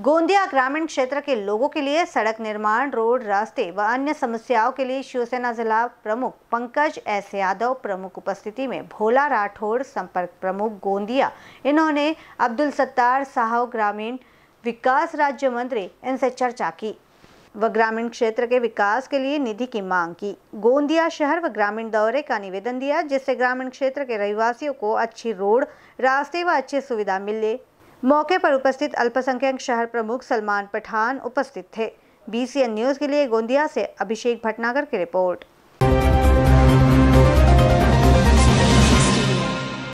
गोंदिया ग्रामीण क्षेत्र के लोगों के लिए सड़क निर्माण, रोड, रास्ते व अन्य समस्याओं के लिए शिवसेना जिला प्रमुख पंकज एस यादव प्रमुख उपस्थिति में भोला राठौड़ संपर्क प्रमुख गोंदिया। इन्होंने अब्दुल सत्तार साहब ग्रामीण विकास राज्य मंत्री इनसे चर्चा की व ग्रामीण क्षेत्र के विकास के लिए निधि की मांग की। गोंदिया शहर व ग्रामीण दौरे का निवेदन दिया, जिससे ग्रामीण क्षेत्र के रहवासियों को अच्छी रोड, रास्ते व अच्छी सुविधा मिले। मौके पर उपस्थित अल्पसंख्यक शहर प्रमुख सलमान पठान उपस्थित थे। बीसीएन न्यूज़ के लिए गोंदिया से अभिषेक भटनागर की रिपोर्ट।